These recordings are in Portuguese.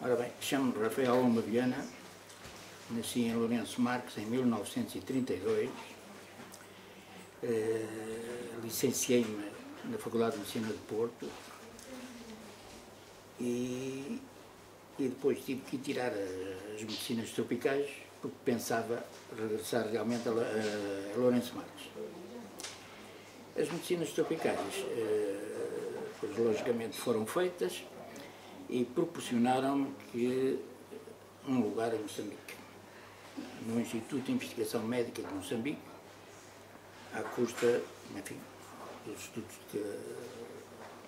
Ora bem, chamo-me Rafael Lomba Viana, nasci em Lourenço Marques em 1932, eh, licenciei-me na Faculdade de Medicina de Porto e, e depois tive que tirar as medicinas tropicais porque pensava regressar realmente a, a, a Lourenço Marques. As medicinas tropicais, eh, pois, logicamente, foram feitas e proporcionaram que um lugar em Moçambique, no Instituto de Investigação Médica de Moçambique, à custa, enfim, dos estudos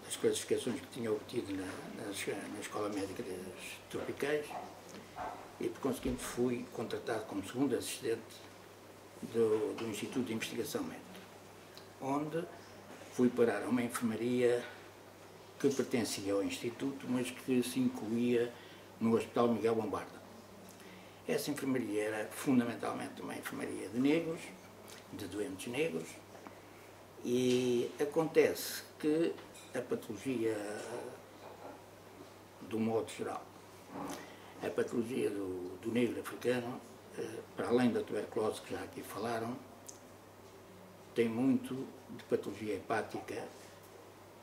das classificações que tinha obtido na, na, na Escola Médica das Tropicais, e por conseguinte fui contratado como segundo assistente do, do Instituto de Investigação Médica, onde fui parar a uma enfermaria que pertencia ao Instituto, mas que se incluía no Hospital Miguel Bombarda. Essa enfermaria era fundamentalmente uma enfermaria de negros, de doentes negros, e acontece que a patologia, do modo geral, a patologia do, do negro africano, eh, para além da tuberculose que já aqui falaram, tem muito de patologia hepática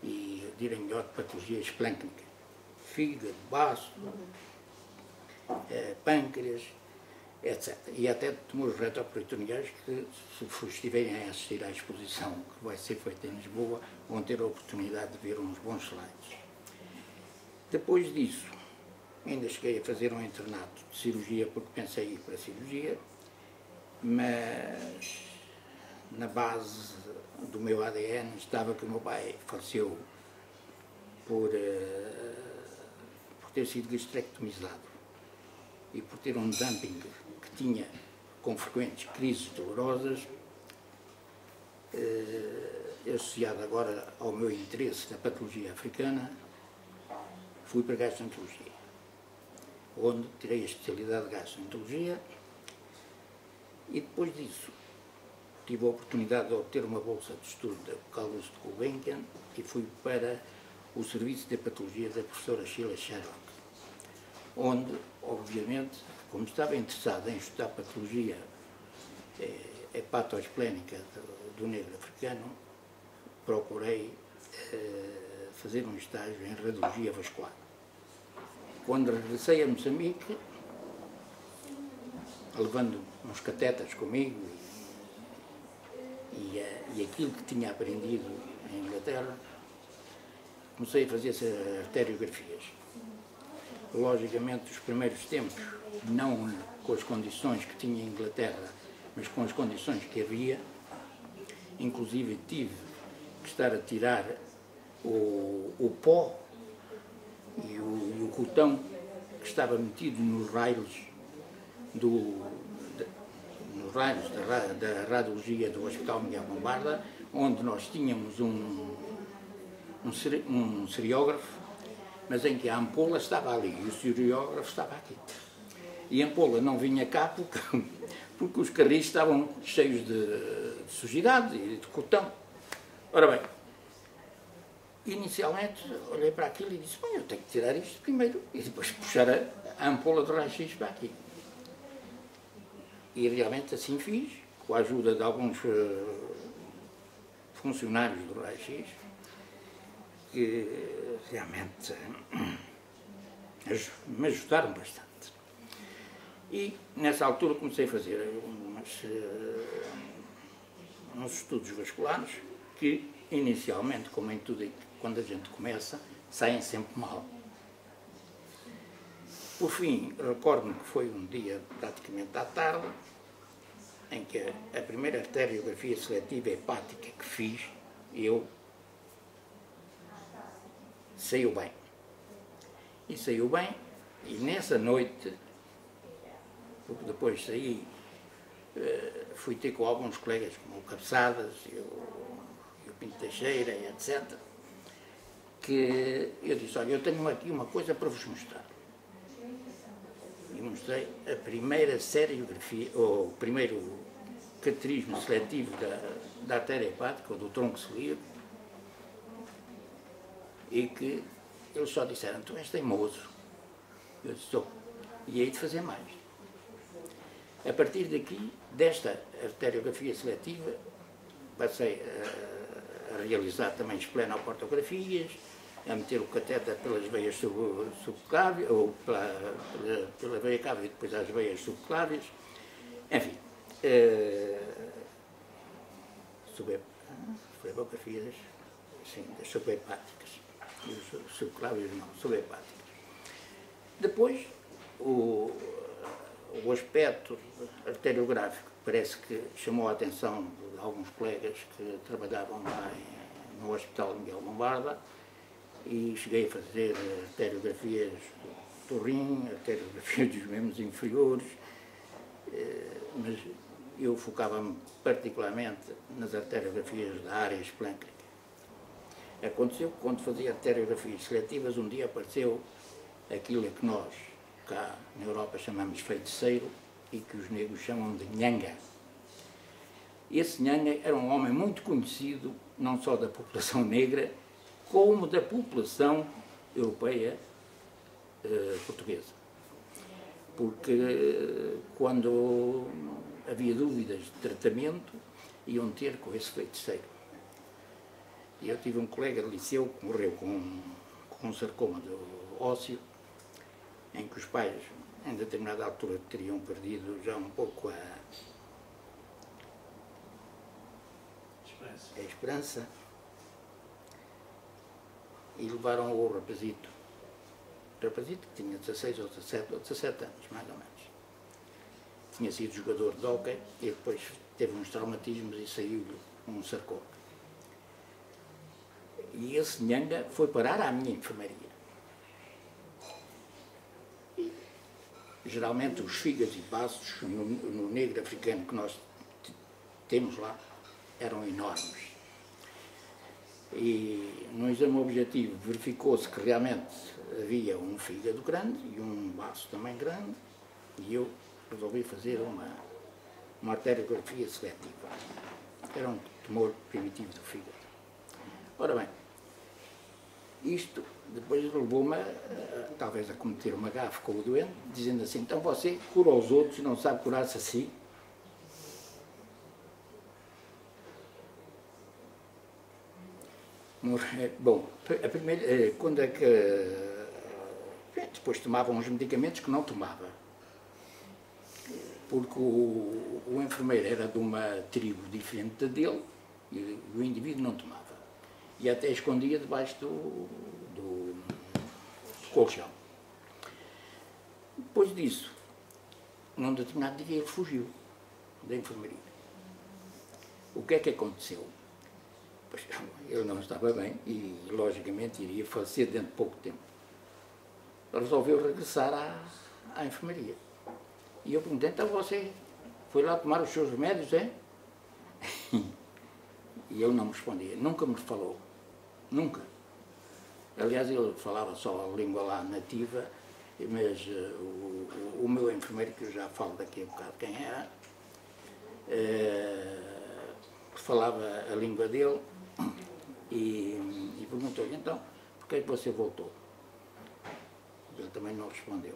e, direi melhor, de patologia esplêncnica. Fígado, baço, eh, pâncreas, etc. E até tumores retroperitoneais que, se estiverem a assistir à exposição que vai ser feita em Lisboa, vão ter a oportunidade de ver uns bons slides. Depois disso, ainda cheguei a fazer um internato de cirurgia, porque pensei ir para a cirurgia, mas na base do meu ADN estava que o meu pai faleceu por, uh, por ter sido gastrectomizado e por ter um dumping que tinha com frequentes crises dolorosas, uh, associado agora ao meu interesse na patologia africana, fui para a gastroenterologia, onde tirei a especialidade de gastroenterologia e depois disso tive a oportunidade de obter uma bolsa de estudo da Carlos de Gulbenkian e fui para o Serviço de Patologia da professora Sheila Sherlock, onde, obviamente, como estava interessado em estudar patologia eh, hepatoesplénica do, do negro africano, procurei eh, fazer um estágio em radiologia vascular. Quando regressei a Moçambique, levando uns catetas comigo e, aquilo que tinha aprendido em Inglaterra, comecei a fazer arteriografias. Logicamente, os primeiros tempos, não com as condições que tinha em Inglaterra, mas com as condições que havia, inclusive tive que estar a tirar o, o pó e o, e o cotão que estava metido nos raios do, da, da radiologia do Hospital Miguel Bombarda, onde nós tínhamos um, um, um seriógrafo, mas em que a ampola estava ali e o seriógrafo estava aqui. E a ampola não vinha cá porque, porque os carris estavam cheios de, de sujidade e de cotão. Ora bem, inicialmente olhei para aquilo e disse, bom, eu tenho que tirar isto primeiro e depois puxar a, a ampola de raio-x para aqui. E realmente assim fiz, com a ajuda de alguns uh, funcionários do raio-x, que realmente me ajudaram bastante. E nessa altura comecei a fazer umas, uh, uns estudos vasculares que inicialmente, como em tudo quando a gente começa, saem sempre mal. Por fim, recordo-me que foi um dia praticamente à tarde, em que a primeira arteriografia seletiva hepática que fiz, eu saiu bem. E saiu bem, e nessa noite, porque depois saí, eh, fui ter com alguns colegas, como o Cabeçadas e o, o Pinto Teixeira, etc., que eu disse, olha, eu tenho aqui uma coisa para vos mostrar. E mostrei a primeira seriografia, ou o primeiro cateterismo seletivo da, da artéria hepática, ou do tronco celíaco, e que eles só disseram, tu és teimoso, Eu disse, estou. E aí de fazer mais. A partir daqui, desta arteriografia seletiva, passei a, a realizar também esplenoportografias, a meter o cateter pelas veias subclávias, ou pela, pela, pela, veia cava e depois às veias subclávias. Enfim, uh, subepografias, sim, das subhepáticas. E os subclávios não, subhepáticas. Depois, o, o aspecto arteriográfico parece que chamou a atenção de alguns colegas que trabalhavam lá em, no Hospital Miguel Bombarda e cheguei a fazer arteriografias do rim, arteriografias dos membros inferiores, eh, mas eu focava-me particularmente nas arteriografias da área esplênclica. Aconteceu que quando fazia arteriografias seletivas, um dia apareceu aquilo que nós, cá na Europa, chamamos feiticeiro e que os negros chamam de Nhanga. Esse Nhanga era um homem muito conhecido, não só da população negra, como da população europeia eh, portuguesa. Porque eh, quando havia dúvidas de tratamento, iam ter com esse feiticeiro. E eu tive um colega de liceu que morreu com, com um sarcoma do ósseo, em que os pais, em determinada altura, teriam perdido já um pouco a, a esperança e levaram o rapazito. Rapazito que tinha 16 ou 17, ou 17 anos, mais ou menos. Tinha sido jogador de hóquei e depois teve uns traumatismos e saiu-lhe um sarcoma. E esse nhanga foi parar à minha enfermaria. geralmente os fígados e baços no, no negro africano que nós temos lá eram enormes. E no exame objetivo verificou-se que realmente havia um fígado grande e um baço também grande, e eu resolvi fazer uma, uma arteriografia seletiva. Era um tumor primitivo do fígado. Ora bem, isto depois levou-me, talvez, a cometer uma gafe com o doente, dizendo assim, então você cura os outros e não sabe curar-se a si? Bom, a primeira, eh, quando é que... Depois tomava uns medicamentos que não tomava. Porque o, o enfermeiro era de uma tribo diferente dele e o indivíduo não tomava. E até escondia debaixo do, do colchão. Depois disso, num determinado dia, ele fugiu da enfermaria. O que é que aconteceu? Pois, ele não estava bem e, logicamente, iria falecer dentro de pouco tempo. Resolveu regressar à, à enfermaria. E eu perguntei, então você foi lá tomar os seus remédios, é? e ele não me respondia, nunca me falou. Nunca. Aliás, ele falava só a língua lá nativa, mas uh, o, o, meu enfermeiro, que eu já falo daqui a bocado quem era, uh, falava a língua dele e, e perguntou-lhe, então, por que é você voltou? Ele também não respondeu.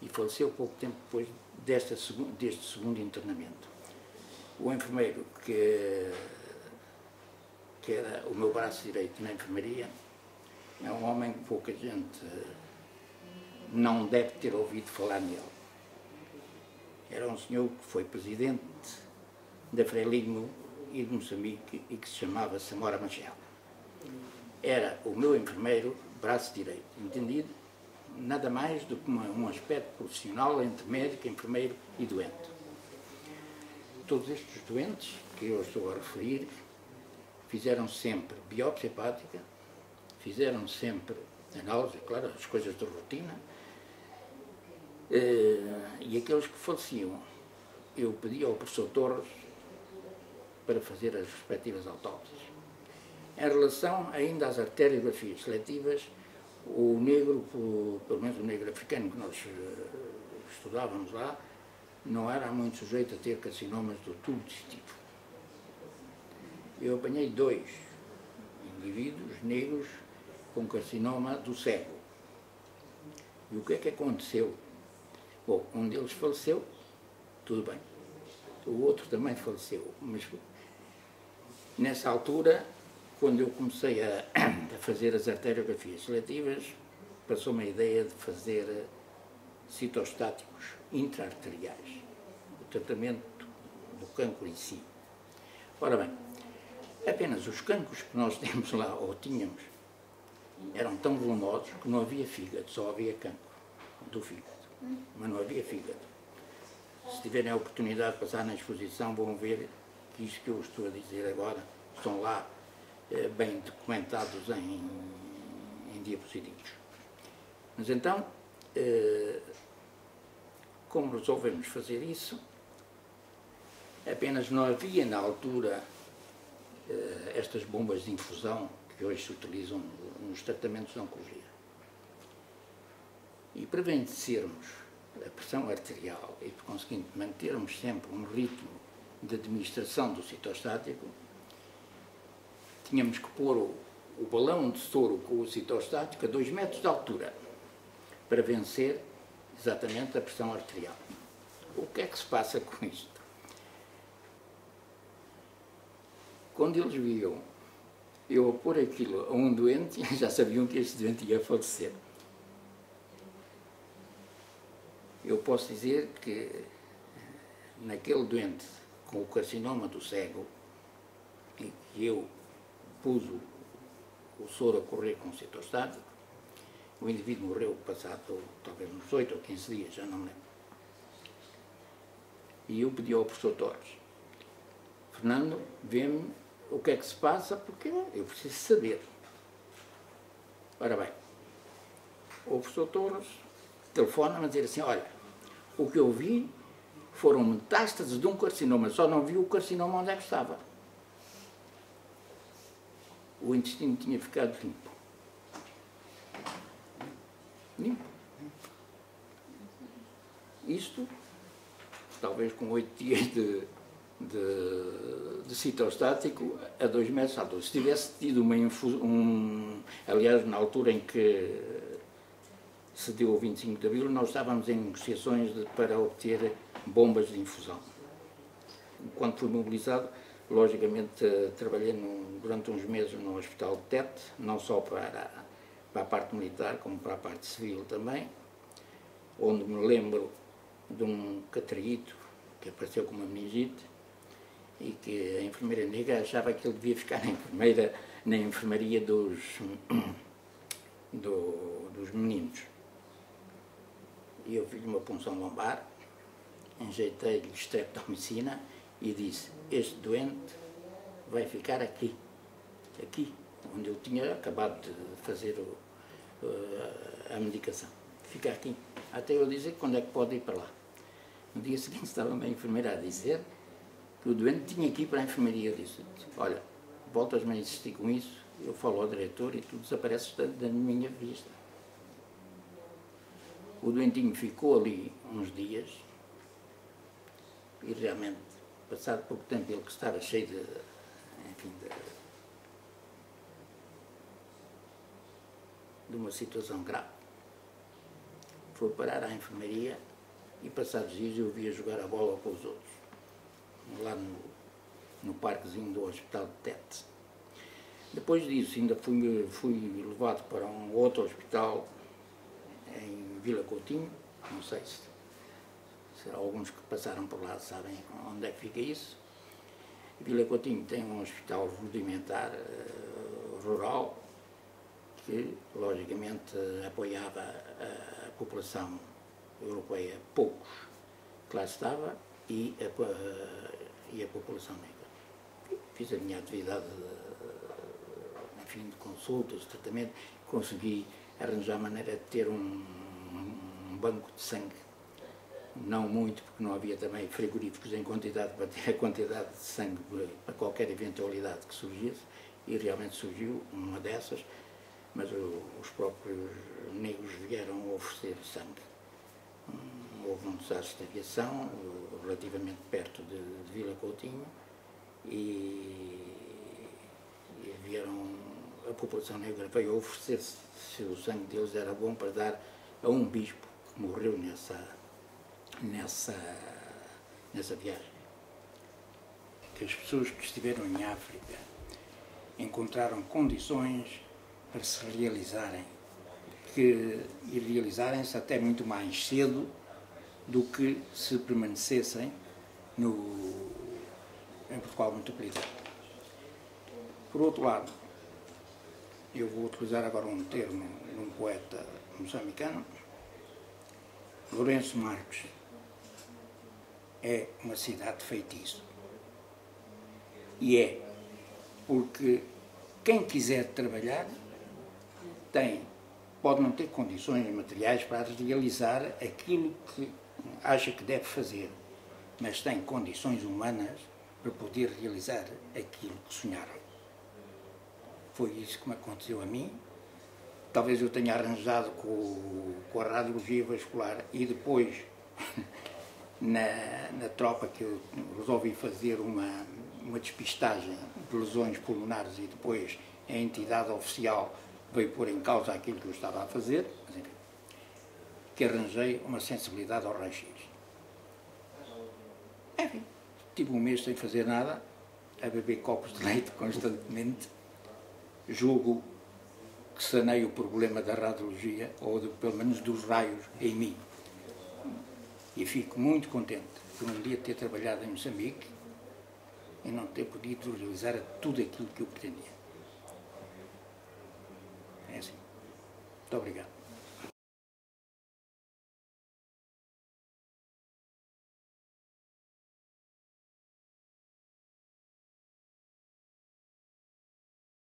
E faleceu pouco tempo depois desta, deste segundo internamento. O enfermeiro que que era o meu braço direito na enfermaria, é um homem que pouca gente não deve ter ouvido falar nele. Era um senhor que foi presidente da Frelimo e de Moçambique e que se chamava Samora Machel. Era o meu enfermeiro, braço direito, entendido? Nada mais do que uma, um aspecto profissional entre médico, enfermeiro e doente. Todos estes doentes que eu estou a referir fizeram sempre biópsia hepática, fizeram sempre análise, claro, as coisas de rotina, eh, e aqueles que faleciam, eu pedi ao professor Torres para fazer as respectivas autópsias. Em relação ainda às arteriografias seletivas, o negro, pelo menos o negro africano que nós eh, estudávamos lá, não era muito sujeito a ter carcinomas do tubo digestivo eu apanhei dois indivíduos negros com carcinoma do cego. E o que é que aconteceu? Bom, um deles faleceu, tudo bem. O outro também faleceu, mas nessa altura, quando eu comecei a, a fazer as arteriografias seletivas, passou-me a ideia de fazer citostáticos intraarteriais, o tratamento do cancro em si. Ora bem, apenas os cancros que nós temos lá, ou tínhamos, eram tão volumosos que não havia fígado, só havia cancro do fígado, mas não havia fígado. Se tiverem a oportunidade de passar na exposição, vão ver isto que eu estou a dizer agora estão lá eh, bem documentados em, em diapositivos. Mas então, eh, como resolvemos fazer isso, apenas não havia na altura eh, estas bombas de infusão que hoje se utilizam nos tratamentos de oncologia. E para vencermos a pressão arterial e, por conseguinte, mantermos sempre um ritmo de administração do citostático, tínhamos que pôr o, o balão de soro com o citostático a 2 metros de altura para vencer exatamente a pressão arterial. O que é que se passa com isto? Quando eles viam eu a pôr aquilo a um doente, já sabiam que este doente ia falecer. Eu posso dizer que naquele doente com o carcinoma do cego, em que eu pus o, soro a correr com citostático, o indivíduo morreu passado talvez uns 8 ou 15 dias, já não me lembro. E eu pedi ao professor Torres, Fernando, vê-me o que é que se passa, porque eu preciso saber. Ora bem, o professor Torres telefona-me a dizer assim, olha, o que eu vi foram metástases de um carcinoma, só não vi o carcinoma onde é que estava. O intestino tinha ficado limpo. Limpo. Isto, talvez com oito dias de, de, de citostático a dois metros altura. Se tivesse tido uma infusão, um, aliás, na altura em que se deu o 25 de abril, nós estávamos em negociações de, para obter bombas de infusão. Quando fui mobilizado, logicamente trabalhei no, durante uns meses no Hospital de Tete, não só para, para a parte militar, como para a parte civil também, onde me lembro de um catarito que apareceu com uma meningite e que a enfermeira negra achava que ele devia ficar na enfermeira na enfermaria dos, do, dos meninos. E eu fiz uma punção lombar, enjeitei-lhe streptomicina e disse, este doente vai ficar aqui, aqui, onde eu tinha acabado de fazer o, a medicação. Fica aqui. Até eu dizer quando é que pode ir para lá. No dia seguinte estava uma enfermeira a dizer que o doente tinha que ir para a enfermaria. Eu disse, olha, voltas-me a insistir com isso, eu falo ao diretor e tu desapareces da, da minha vista. O doentinho ficou ali uns dias e realmente, passado pouco tempo, ele que estava cheio de, enfim, de, de uma situação grave, foi parar à enfermaria e passados dias eu via jogar a bola com os outros, lá no, no parquezinho do Hospital de Tete. Depois disso ainda fui, fui levado para um outro hospital em Vila Coutinho, não sei se, alguns que passaram por lá sabem onde é que fica isso. Vila Coutinho tem um hospital rudimentar uh, rural que, logicamente, apoiava a, população europeia, poucos que lá estava, e a, a, e a população negra. Fiz a minha atividade de, enfim, de consultas, de tratamento, consegui arranjar maneira de ter um, um banco de sangue não muito, porque não havia também frigoríficos em quantidade para ter a quantidade de sangue para qualquer eventualidade que surgisse, e realmente surgiu uma dessas, mas os próprios negros vieram oferecer sangue. Hum, houve um desastre de aviação, relativamente perto de, de Vila Coutinho, e, e vieram, a população negra veio oferecer se o sangue deles era bom para dar a um bispo que morreu nessa, nessa, nessa viagem. Que as pessoas que estiveram em África encontraram condições para se realizarem, que, e realizarem-se até muito mais cedo do que se permanecessem no, em Portugal metropolitano. Por outro lado, eu vou utilizar agora um termo de um poeta moçambicano, Lourenço Marques é uma cidade de feitiço. E é porque quem quiser trabalhar tem, pode não ter condições materiais para realizar aquilo que acha que deve fazer, mas tem condições humanas para poder realizar aquilo que sonharam. Foi isso que me aconteceu a mim. Talvez eu tenha arranjado com, com a radiologia vascular e depois, na, na tropa, que eu resolvi fazer uma, uma despistagem de lesões pulmonares e depois a entidade oficial veio pôr em causa aquilo que eu estava a fazer, mas enfim, que arranjei uma sensibilidade ao raio-x. Enfim, tive um mês sem fazer nada, a beber copos de leite constantemente, julgo que sanei o problema da radiologia, ou de, pelo menos dos raios, em mim. E fico muito contente por um dia ter trabalhado em Moçambique e não ter podido realizar tudo aquilo que eu pretendia. É assim. Muito obrigado.